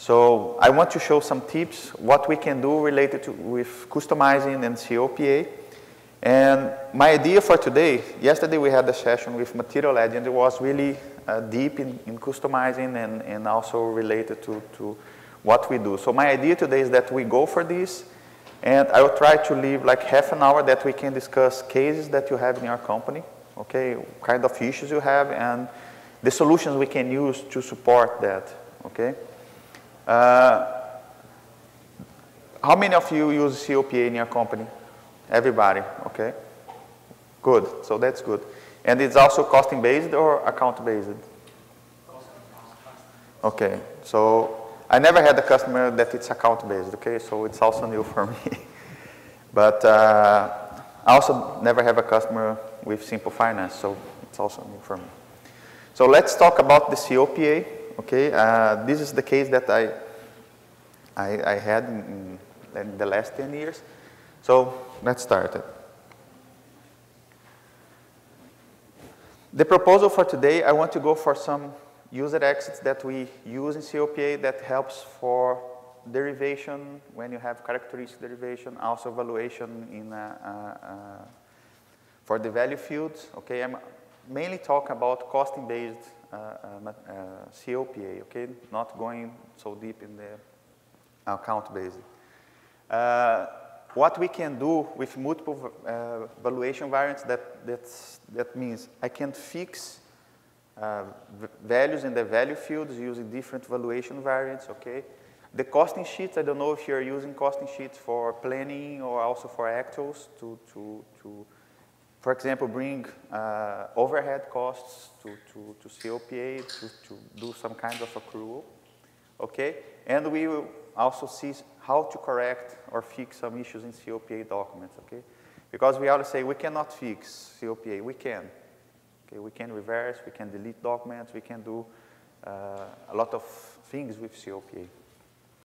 So I want to show some tips, what we can do related to with customizing and COPA. And my idea for today, yesterday we had a session with Material Ledger. It was really uh, deep in, in customizing and, and also related to, to what we do. So my idea today is that we go for this and I will try to leave like half an hour that we can discuss cases that you have in your company, okay, kind of issues you have and the solutions we can use to support that, okay. Uh, how many of you use COPA in your company? Everybody, okay. Good, so that's good. And it's also costing based or account based? Okay, so I never had a customer that it's account based, okay? So it's also new for me. but uh, I also never have a customer with simple finance, so it's also new for me. So let's talk about the COPA, okay? Uh, this is the case that I, I, I had in, in, the last 10 years. So let's start it. The proposal for today, I want to go for some user exits that we use in COPA that helps for derivation when you have characteristic derivation, also valuation in, uh, uh, uh, for the value fields. Okay, I'm mainly talking about costing-based Uh, uh, COPA, uh, okay, not going so deep in the account-based. what we can do with multiple valuation variants, that, that's, that means I can fix uh, values in the value fields using different valuation variants, okay? The costing sheets, I don't know if you're using costing sheets for planning or also for actuals to, to, to for example, bring uh, overhead costs to, to, to COPA to, to do some kind of accrual, okay? And we will also see how to correct or fix some issues in COPA documents, okay? Because we always say we cannot fix COPA, we can, Okay, we can reverse, we can delete documents, we can do uh, a lot of things with COPA.